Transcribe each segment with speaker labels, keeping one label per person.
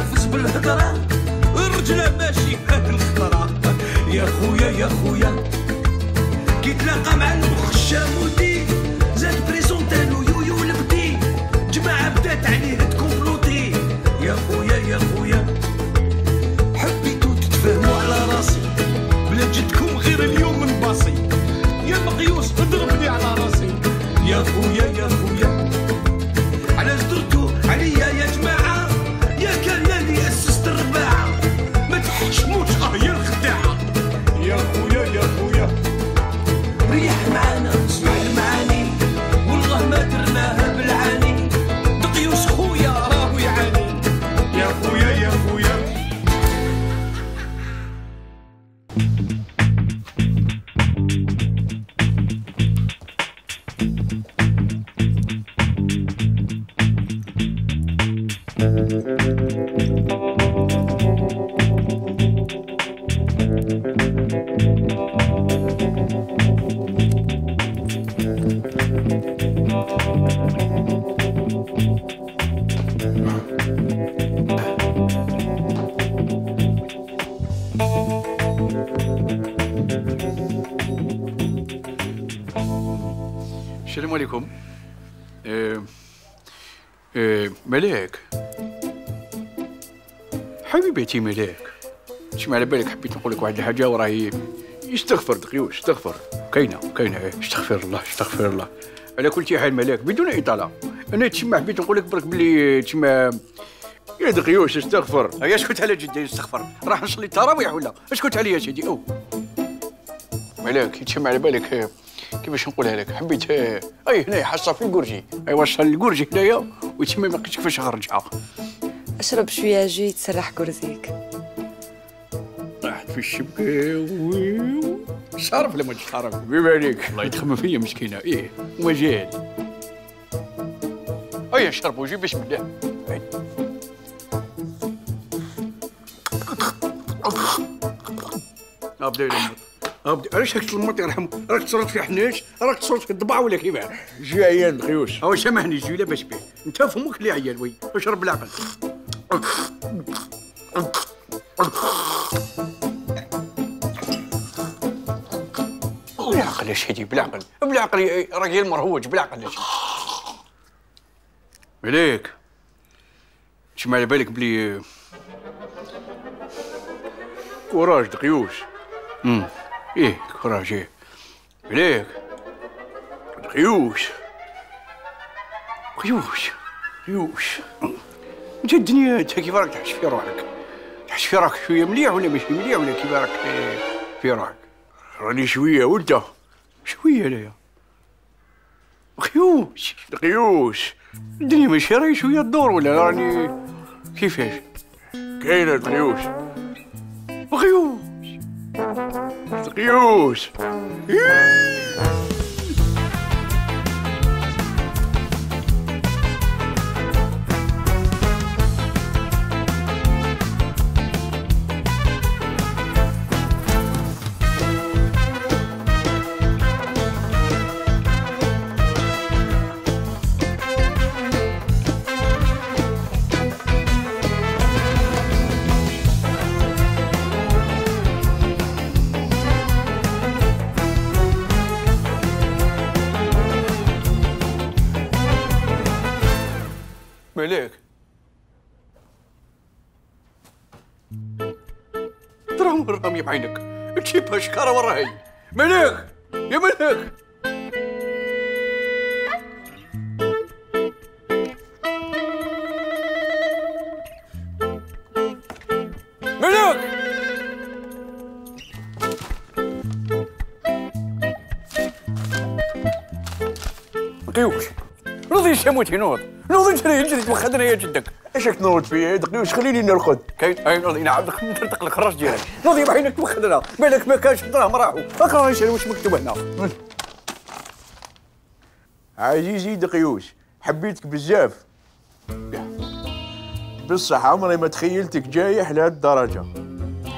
Speaker 1: قافز بالهضرة الرجلة ماشي فهاد الخطرة يا خويا يا خويا. كي تلاقى مع المخشى مودي زاد بريزونتالو يويو البدي. جماعة بدات عليه تكومبلوتي يا خويا يا خويا. حبيتو تتفاهموا على راسي. بلا جدكم غير اليوم نباصي يا مقيوس اضربني على راسي. يا خويا يا خويا.
Speaker 2: السلام عليكم. آه آه ملاك. حبيبتي ملاك. تسمع على بالك حبيت نقول لك واحد الحاجة وراهي. استغفر دقيوش استغفر كاينة كاينة. استغفر الله استغفر الله. على كل حال ملاك بدون اطاله أنا تسمع حبيت نقول لك برك بلي تسمع يا دقيوش استغفر. هيا اسكت على جدي استغفر. راح نصلي التراويح ولا؟ اسكت عليا سيدي؟ أو. ملاك يتسمع على بالك. كيفاش نقولها لك؟ حبيت آه، أي هنا حصة في الكرجي أي وصل الكرجي هنايا. ويتسمى ما لقيتش كيفاش نخرجها
Speaker 3: أشرب شوية جي تسرح كرسيك
Speaker 2: طاحت في الشبكه صارف لما تشارف بما عليك الله يتخمم فيا مسكينة. إيه ومجال هيا شرب وجيب بسم الله. ابدا ابدا علاش هاك تلمط يرحم راك تصرف في حناش؟ راك تصرف في الضبع ولا كيفاه
Speaker 4: جي عيان خيوش
Speaker 2: هو سامحني جي لاباس به أنت فمك اللي عيال وي. أشرب بالعقل بالعقل يا سيدي بالعقل بالعقل يا- راجل مرهوج بالعقل يا سيدي مليك. تسمع على بالك بلي كوراج دقيوش امم إيه كوراج إيه. مليك. دقيوش قيوش. قيوش انت الدنيا انت كيف راك تحس في روحك. تحس في روحك شوية مليح ولا ماشي مليح ولا كيف راك في- في روحك. راني شوية وانت شوية انايا قيوش قيوش الدنيا ماشي راهي شوية تدور ولا راني؟ كيفاش كاينة القيوش قيوش قيوش الرامي بعينك تجيبها شكارة وراهي ملاك يا ملاك ملاك قيوش نوضي شموتي نوض. نوض جري جري توخدنا يا جدك.
Speaker 4: إيش راك تنوض فيا دقيوش خليني نرقد
Speaker 2: كاين أي نوضي نعاودك نطرطق لك الراس ديالك. نوضي بعينك توخدنا بالك ما كانش دراهم راحوا. راني نشري واش مكتوب هنا؟
Speaker 4: عزيزي دقيوش حبيتك بزاف. بصح عمري ما تخيلتك جايح لهاد الدرجة.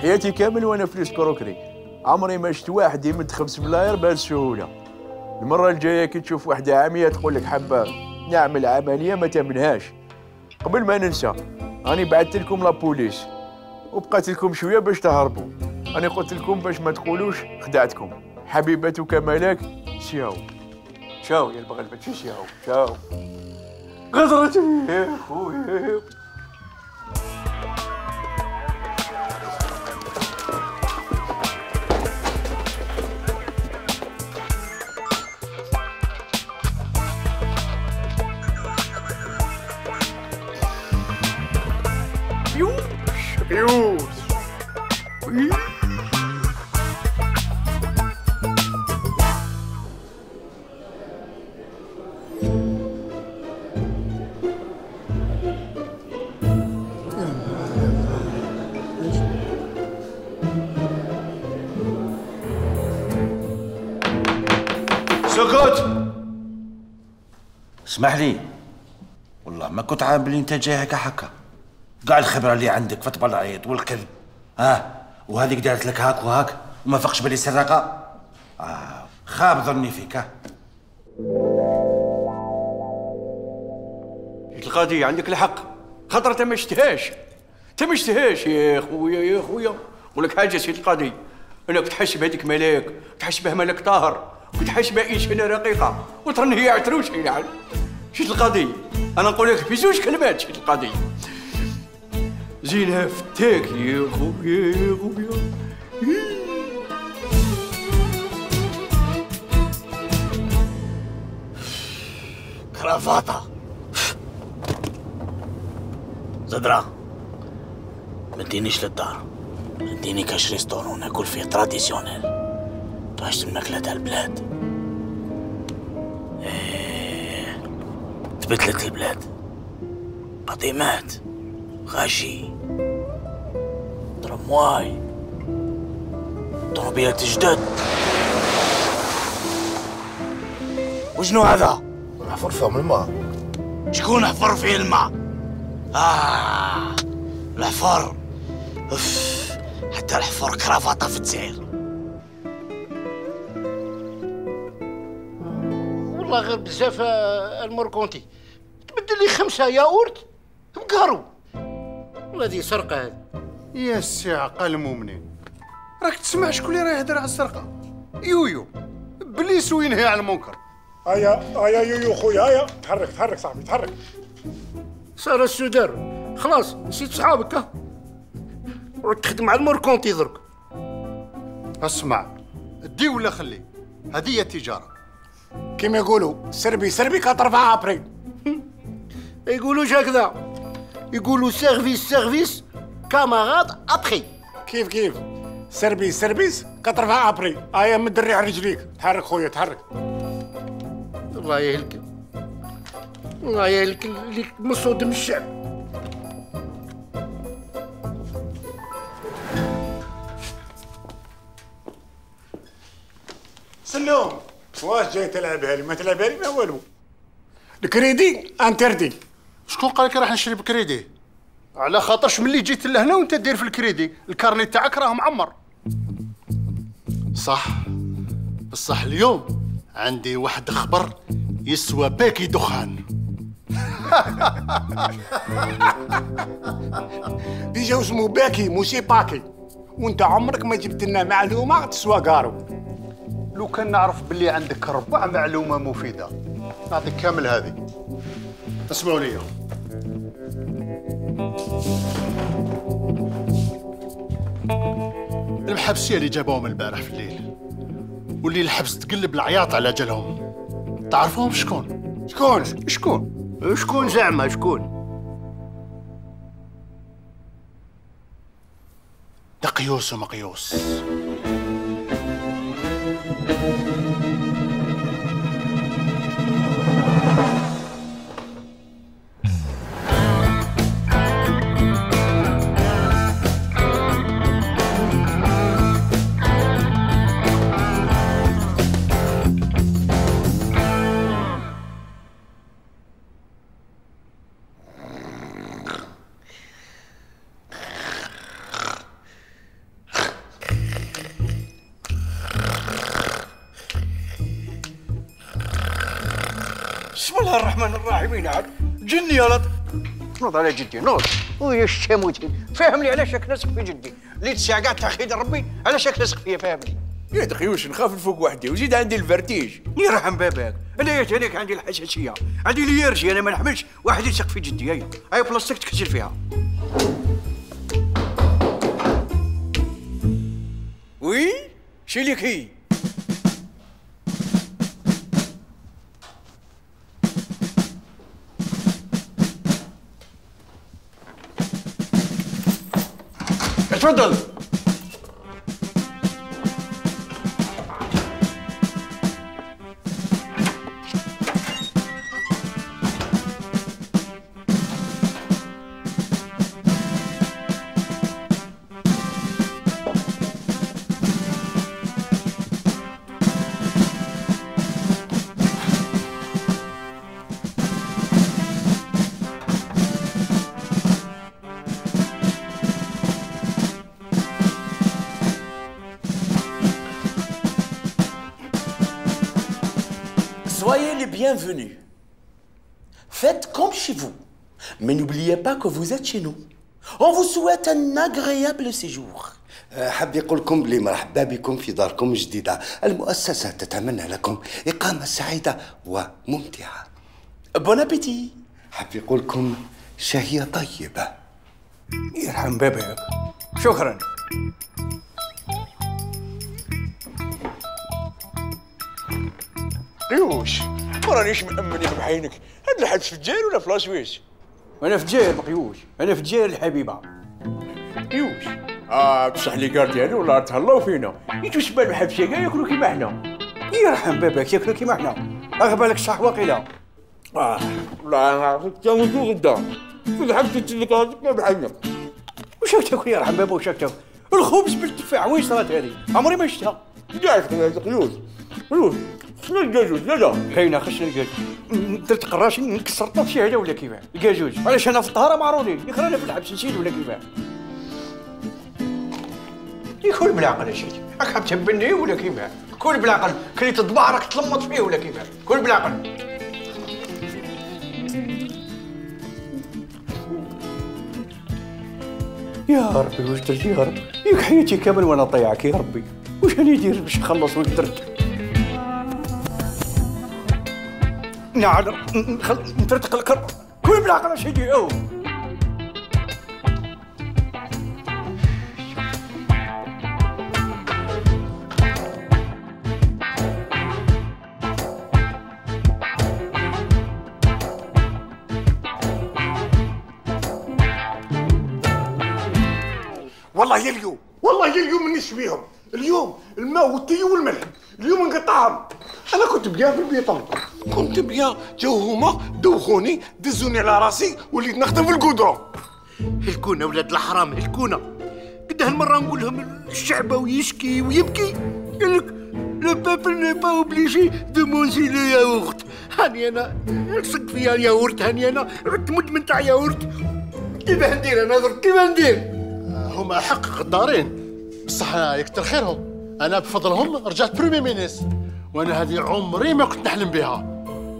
Speaker 4: حياتي كامل وأنا في السكروكري. عمري ما شفت واحد يمد خمس ملاير بهذه السهولة. المرة الجاية كي تشوف واحدة عامية تقول لك حابة نعمل عملية ما تمنهاش. قبل ما ننسى راني بعثت لكم لابوليس وبقات لكم شوية باش تهربوا. راني قلت لكم باش ما تقولوش خدعتكم. حبيبتك ملاك سياو. شاو يا البغل باتشي سياو. شاو. قدرت يا خويا. بيوش
Speaker 1: سكوت. اسمح لي. والله ما كنت عامل انت جاي هكا حكا. قاع الخبرة اللي عندك طبل العيط والكذب ها؟ وهذيك دارت لك هاك وهاك؟ وما فقش بالي سرقة؟ آه خاب ظني فيك. ها
Speaker 2: القضية عندك الحق. خاطر ما اشتهاش انت ما يا خويا يا خويا. نقول لك حاجة سيدي القاضي. أنا كنت حاسب هذيك ملاك كنت حاسبها ملاك طاهر كنت حاسبها انسانه رقيقة. وترن هي عتروش يلعن سيدي القاضي أنا نقول لك في زوج كلمات سيدي القاضي. زينها فتاك يا خويا يا خويا
Speaker 5: كرافاطة زدرة ما تدينيش للدار اديني كاش restaurant ناكل فيه traditionnel تعيش الماكلة تاع البلاد إيه تبدلت البلاد قديمات غاشي. ترمواي طربيات جدد وشنو هذا؟
Speaker 6: نحفر فيهم الماء.
Speaker 5: شكون حفر فيه الماء؟ آه الحفر. أف حتى الحفر كرافطة في الجزائر
Speaker 6: والله غير بزاف آه، الموركونتي تبدل لي خمسة ياورت بقارو والله هذه سرقة هذه
Speaker 7: يا سي عقل مؤمنين. راك تسمع شكون اللي راه يهدر على السرقة؟ يويو. بليس وينهي على المنكر.
Speaker 8: هيا هيا يو خويا هيا. تحرك تحرك صاحبي تحرك.
Speaker 6: صار السودار خلاص نسيت صحابك ها. روح تخدم على الموركونتي درك
Speaker 7: اسمع دي ولا خلي. هذه هي التجارة.
Speaker 8: كيما يقولوا سربي سربي كطرفها ابري
Speaker 6: ما يقولوش هكذا يقولوا سيرفيس سيرفيس كاماراد ابخي
Speaker 8: كيف كيف؟ سربي سربيس كطرفها ابري هيا مد الريح رجليك تحرك خويا تحرك.
Speaker 6: الله يهلك. الله يهلك اللي مصود من الشعب.
Speaker 8: سلوم. واش جاي تلعبها لي ما تلعبها لي ما والو. ال crédit interdit
Speaker 7: شكون قال لك راح نشري بكريدي؟ على خاطرش ملي جيت لهنا وانت دير في ال crédit ال carnet تاعك راه معمر. صح. بصح اليوم عندي واحد خبر يسوى paquet دخان
Speaker 8: déjà اسمه paquet موسي paquet. وانت عمرك ما جبت لنا معلومة تسوى قارو.
Speaker 7: لو كان نعرف باللي عندك ربع معلومة مفيدة. نعطيك كامل هذه. اسمعوا لي المحبسيه اللي جابوهم البارح في الليل. واللي الحبس تقلب العياط على جلهم تعرفوهم شكون؟
Speaker 8: شكون؟
Speaker 7: شكون؟
Speaker 6: شكون زعما شكون؟
Speaker 7: دقيوس ومقيوس.
Speaker 2: الله الرحمن الرحيم. عاد جني يا لط. نوض على جدي نوض. ويا الشاموتي فهمني علاش راك لاسق في جدي. اللي تسع كاع تاخيد ربي علاش راك لاسق فيا فهمني.
Speaker 4: يا دخيوش نخاف نفوق وحدي؟ وزيد عندي الفرتيج.
Speaker 2: يرحم باباك. أنا يا هناك عندي الحساسية. عندي اليرجي أنا ما نحملش. واحد يلصق في جدي هيا هاي بلاستيك تكسر فيها. وي؟ شيليك هي؟
Speaker 9: Tafadol. bienvenue. Faites comme chez vous. Mais n'oubliez pas que vous êtes chez nous. On vous souhaite un agréable séjour.
Speaker 10: حاب يقول لكم بلي مرحبا بكم في داركم الجديدة المؤسسة تتمنى لكم إقامة سعيدة وممتعة
Speaker 9: بون ابيتي
Speaker 10: حاب يقول لكم شهية طيبة
Speaker 2: يرحم بابك شكرا
Speaker 4: إيوش ما رانيش مأمنك بعينك هاد الحبس في الجزائر ولا في لاسويس
Speaker 2: أنا في الجزائر بقيوش أنا في الجزائر الحبيبه
Speaker 4: ريوش آه بصح لي كارتي هادو والله تهلاو فينا؟ انتو سبان الحبسيه كاع ياكلوا كيما حنا.
Speaker 2: يرحم باباك ياكلوا كيما حنا. اغبالك صح واقيلا
Speaker 4: آه والله أنا تموتوا غدا. في الحبس تلك كيما بحالنا
Speaker 2: وش تاكل يرحم بابا وش تاكل الخبز بالتفاح وين صارت هذه؟ عمري ما شفتها
Speaker 4: كاع قيوس قيوس شنو الكاجوز لا لا.
Speaker 2: كاينة خشنا الكاج درت قراش نكسر طفشي هذا ولا كيفاه؟ الكاجوج علاش أنا في الطهارة معروضين يخرجنا في الحبس نسيت ولا كيفاه؟ يكون بالعقل يا شيخ راك حاب تهبلني ولا كيفاه؟ كل بالعقل. كليت الضباع راك تلمط فيه ولا كيفاه؟ كل بالعقل. يا ربي واش درت يا ربي؟ ياك حياتي كامل وأنا طيعك يا ربي. واش راني ندير باش نخلص واش درت؟ خل نترتق كل بالعقل اش يجي أو.
Speaker 8: والله يا اليوم والله يا اليوم مانيش بيهم اليوم الماء والتي والملح اليوم نقطعهم أنا كنت bien في البيطون كنت bien جاو هما دوخوني دزوني على راسي وليت نخدم في الكودرون
Speaker 6: هلكونا ولاد الحرام هلكونا قد هالمره نقول لهم الشعب يشكي ويبكي. قال لك le peuple n'est pas obligé de manger le yaourt هاني أنا لصق فيا الياورت هاني أنا رحت مدمن تاع ياورت. كيف ندير أنا؟ درك كيف ندير؟
Speaker 7: هما حق غدارين بصح يكتر خيرهم. أنا بفضلهم رجعت premier ministre وأنا هذه عمري ما كنت نحلم بها.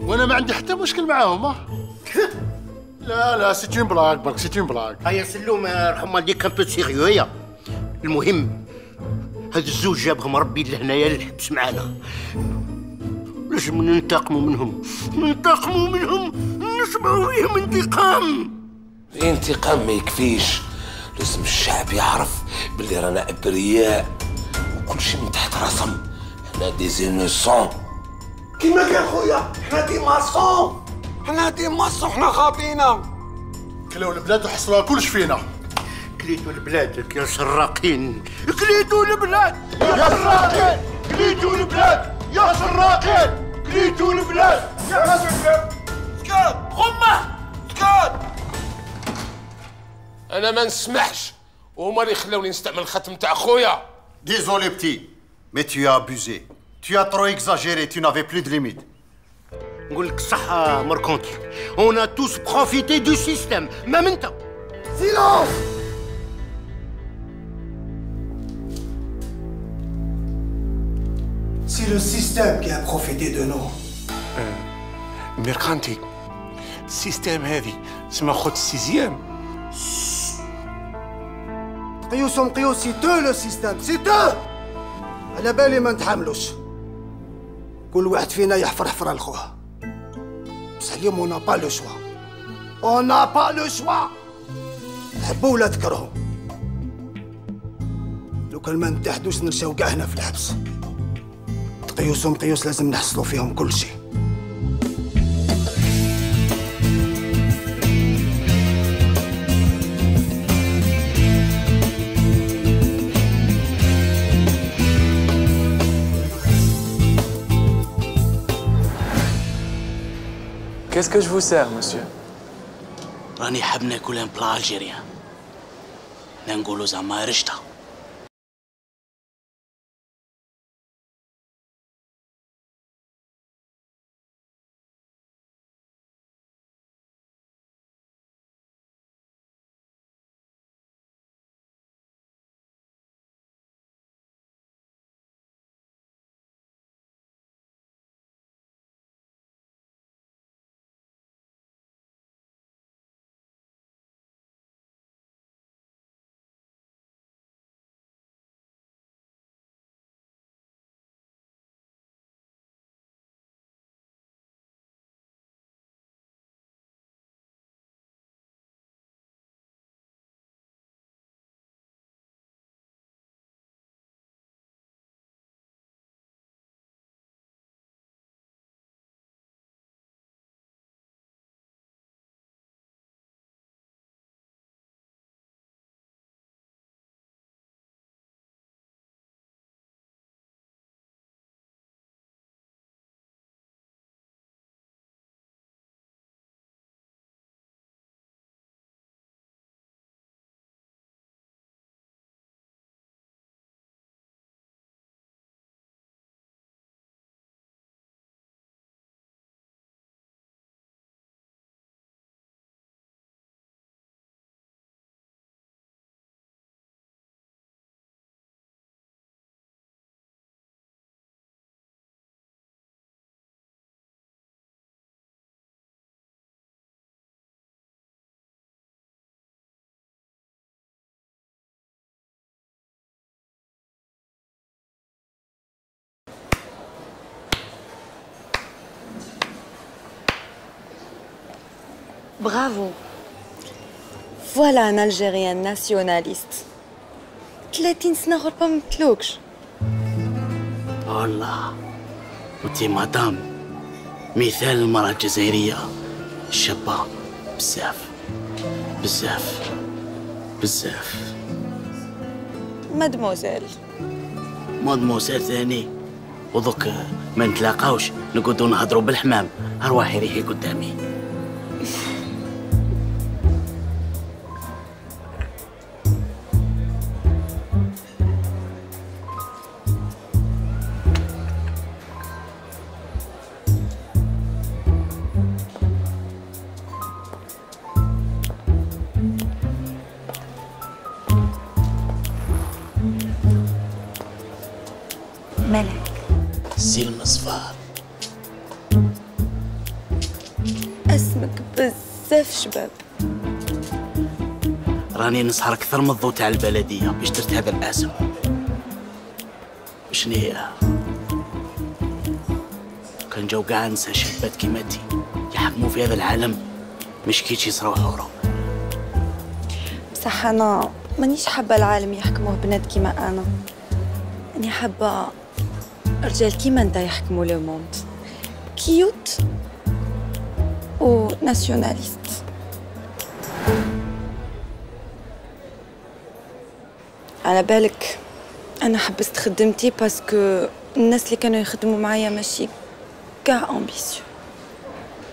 Speaker 7: وأنا ما عندي حتى مشكل معاهم. لا لا c'est une blague برك c'est une blague.
Speaker 6: هيا سلوم رحم والديك un peu sérieux هيا. المهم هاد الزوج جابهم ربي لهنايا للحبس معانا. لازم ننتقموا منهم؟ ننتقموا منهم نشبعوا فيهم انتقام.
Speaker 10: الانتقام ما يكفيش. لازم الشعب يعرف باللي رانا أبرياء وكل شيء من تحت راسهم. حنا des innocents
Speaker 8: كيما قال خويا حنا des maçons. حنا des maçons حنا خاطينا
Speaker 7: كلاو البلاد وحصلوها كلش فينا.
Speaker 6: كليتوا البلاد يا سراقين. كليتوا البلاد.
Speaker 7: يا سراقين. كليتوا البلاد. يا سراقين. كليتوا البلاد. يا سراقين
Speaker 8: سكات سكات.
Speaker 11: أنا ما نسمحش. وهما اللي خلاوني نستعمل الختم تاع خويا؟
Speaker 7: Petit, mais tu as abusé. Tu as trop exagéré, tu n'avais plus de limites.
Speaker 6: نقول لك الصحة مركونتي اون ا توس بروفيتي دو سيستيم مام انت
Speaker 8: سيلونس
Speaker 1: C'est le système qui a profité de nous.
Speaker 12: ميركانتي السيستم هذه تسمى خد السيزيام
Speaker 13: قيوسهم قيوس سي تو لو سيستم سي تو على بالي ما نتحملوش كل واحد فينا يحفر حفره لخوه بصح اليوم on n'a pas le choix on n'a pas le choix تحبوا ولا تكرهوا لو كان ما نتحدوش نرجعو كاع هنا في الحبس. دقيوس ومقيوس لازم نحصلوا فيهم كل شيء.
Speaker 14: Qu'est-ce que je vous sers, monsieur
Speaker 5: راني حاب ناكل ان بلا الجيريان نقولوا زعما رشته
Speaker 3: bravo voilà une Algérienne nationaliste 30 سنه غربه ما بدلوكش
Speaker 5: والله وتي مدام مثال المرأة الجزائرية شابة بزاف بزاف بزاف
Speaker 3: mademoiselle
Speaker 5: mademoiselle ثاني ودوك ما نتلاقاوش نقعدو نهضرو بالحمام ارواحي ريحي قدامي سي المصفار
Speaker 3: اسمك بزاف شباب.
Speaker 5: راني نسهر أكثر من الضو تاع البلدية باش درت هذا الاسم شنو هي؟ كان جاو كاع شابات كيماتي يحكموا في هذا العالم. مش كيتش يصراو حورهم
Speaker 3: بصح أنا مانيش حابة العالم يحكموه بنات كيما أنا. أني حابة رجال كيما انت يحكموا le monde. cute و nationaliste. على بالك أنا حبست خدمتي parce que الناس اللي كانوا يخدموا معايا ماشي كاع ambitieux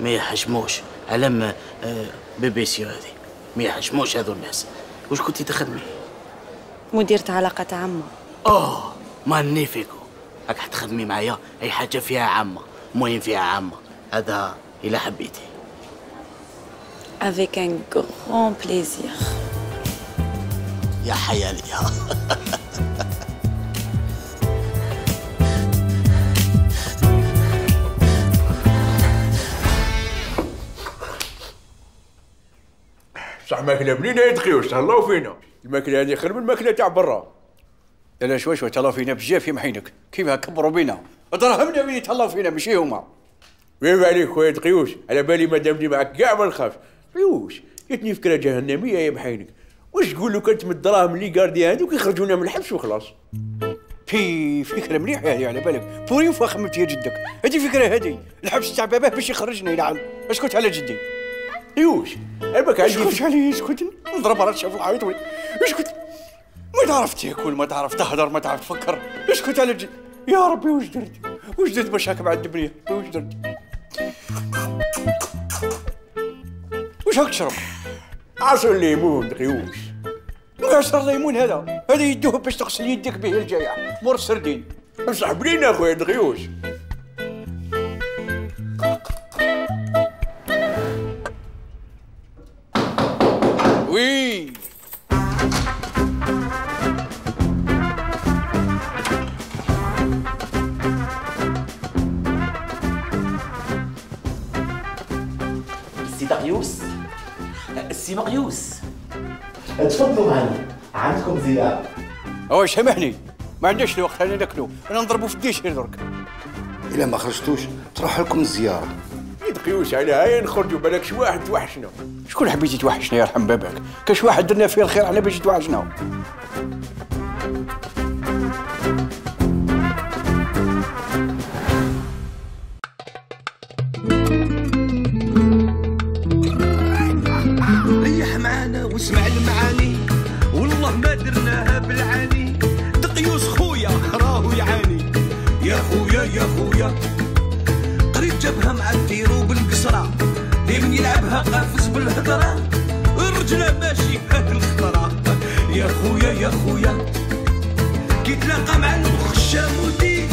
Speaker 5: ما يحشموش علم آه، بي بي سي هذه ما يحشموش هذو الناس. واش كنتي تخدمي؟
Speaker 3: مديرة علاقة عامة.
Speaker 5: أوه مانيفيكو. راك حتخدمي معايا أي حاجة فيها عامة المهم فيها عامة. هذا الا حبيتي.
Speaker 3: Avec un grand plaisir.
Speaker 5: يا حيالي
Speaker 4: بصح ماكلة بنينة يا دقيوش تهلاو فينا الماكلة هذه خير من الماكلة تاع برا.
Speaker 2: لا شوي شوي تهلاو فينا بزاف يا محينك كيف كبروا بينا؟ دراهمنا وين يتهلاو فينا ماشي هما
Speaker 4: ويب عليك خويا دقيوش؟ على بالي ما دامني معك كاع ما نخافش. دقيوش جاتني فكرة جهنمية يا محينك واش تقول لو كانت من الدراهم les gardiens هذوك يخرجونا من الحبس وخلاص؟
Speaker 2: في فكرة مليحة هذه على بالك. pour une fois خممت يا جدك. هذه فكرة هذه الحبس تاع باباه باش يخرجنا يلعن اسكت على جدي.
Speaker 4: يوش عباك عندي
Speaker 2: اسكت علي اسكت. نضرب راسي في الحيط وي- اسكت. ما تعرف تاكل ما تعرف. تهدر ما تعرف. تفكر. اسكت على جدي يا ربي واش درت؟ واش درت باش هكا بعد الدبريه واش درت؟ واش هاك تشرب
Speaker 4: عصير ليمون دقيوش
Speaker 2: عصير ليمون هذا. هذا يدوه باش تغسل يدك به الجايع مور السردين.
Speaker 4: بصح بنينه خويا دقيوش
Speaker 2: هو سامحني. ما عندناش الوقت أنا ناكلو. أنا نضربو في الديشير درك.
Speaker 15: إلا ما خرجتوش تروح لكم الزيارة.
Speaker 4: يا دقيوش على هاي نخرجوا بالك شي واحد توحشنا.
Speaker 2: شكون حبيتي توحشنا يرحم باباك؟ كاش واحد درنا فيه الخير على باش توحشنا
Speaker 1: قافز بالهضرة الرجلة ماشي فهد الخطرة. يا خويا يا خويا. كي تلاقى مع المخ الشامودي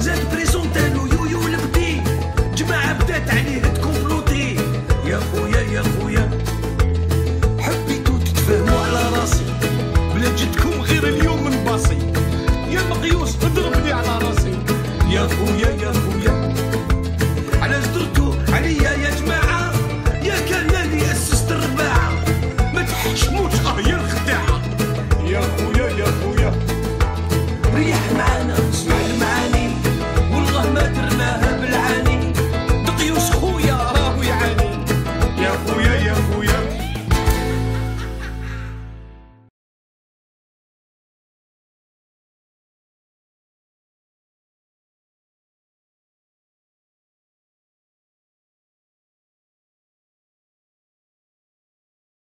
Speaker 1: زاد بريزونتالو يويو البدي. جماعة بدات عليه تكومبلوتي يا خويا يا خويا.